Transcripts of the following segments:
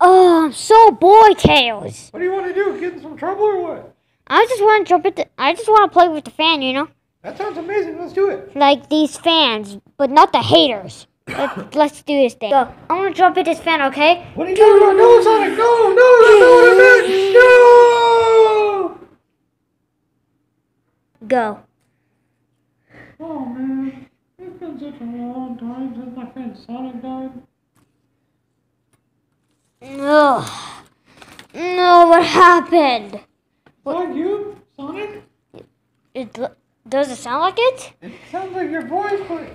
Oh, I'm so bored, Tails. What do you want to do? Get in some trouble or what? I just want to jump at the. I just want to play with the fan, you know, That sounds amazing. Let's do it. like these fans, but not the haters. Let, let's do this thing. Go. I want to jump at this fan, okay? What are you talking about? No, Sonic, no, no, that's not what I meant. No! Go. Oh man, it's been such a long time since my friend Sonic died. No. No, what happened? Sonic, you? Sonic? It, does it sound like it? It sounds like your voice, but.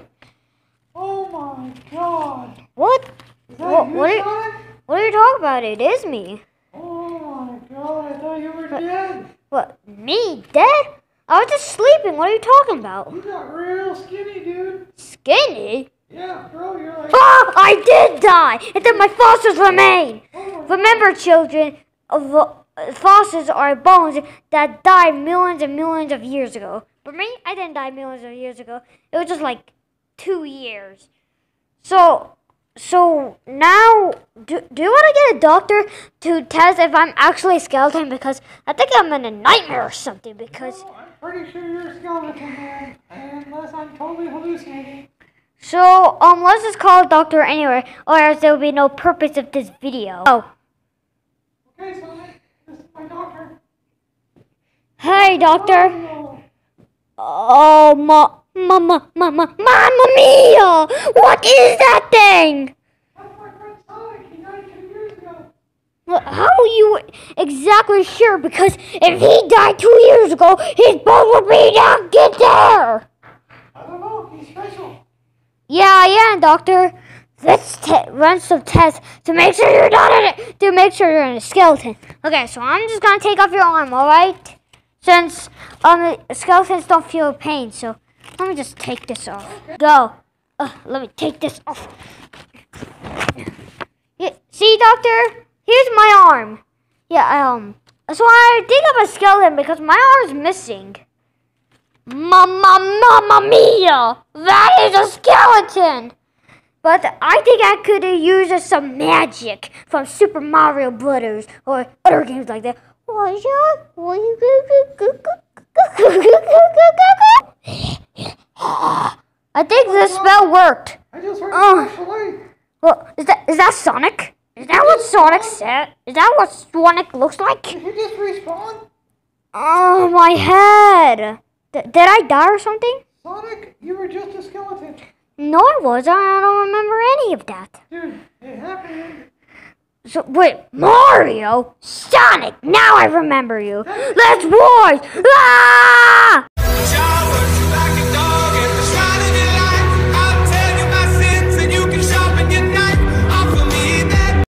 Oh my god. What? Is that What- you, what are- Sonic? What are you talking about? It is me. Oh my god, I thought you were dead. What? Me? Dead? I was just sleeping. What are you talking about? You got real skinny, dude. Skinny? Yeah, bro, you're like. Ah! I did die! And then my fossils remain! Oh Remember, children, fossils are bones that died millions and millions of years ago. For me, I didn't die millions of years ago. It was just like two years. So, so now, do, do you want to get a doctor to test if I'm actually a skeleton? Because I think I'm in a nightmare or something. Because No, pretty sure you're a skeleton man, unless I'm totally hallucinating. so um, let's just call a doctor anyway, or else there will be no purpose of this video. Oh, Okay, Sonic, this is my doctor. hey doctor. Oh, Oh, ma, mama, mama, mamma mia! What is that thing? that's my friend Sonic. He died two years ago. Well, How are you exactly sure? Because if he died two years ago, his bone would be down. Get there. I don't know. He's special. Yeah, yeah, doctor. Let's run some tests to make sure you're not in it. To make sure you're in a skeleton. Okay, so I'm just gonna take off your arm, all right? Since um skeletons don't feel pain, so let me just take this off. Go. Uh, let me take this off. Yeah, see, doctor? Here's my arm. Yeah, um. So I think I'm a skeleton because my arm's missing. Mamma, mamma mia! That is a skeleton! But I think I could used some magic from Super Mario Brothers or other games like that. Was ya? Was you- I think the spell worked. I just heard flashlight. Well, is that is that Sonic? Is that what Sonic said? Is that what Sonic looks like? Did you just respawn? Oh, my head! D- did I die or something? Sonic, you were just a skeleton. No, I wasn't. I don't remember any of that. Dude, it happened. So wait, Mario, Sonic. Now I remember you. Let's war! Ah!